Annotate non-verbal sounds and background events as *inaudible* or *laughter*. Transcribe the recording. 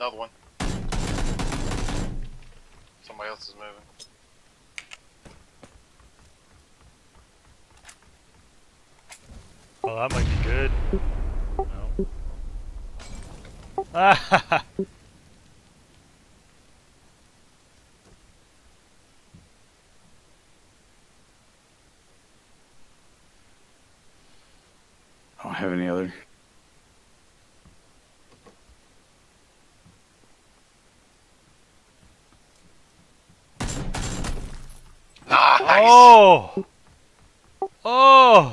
Another one. Somebody else is moving. Oh, that might be good. No. Ah! *laughs* I don't have any other. 나이스. 오. 오.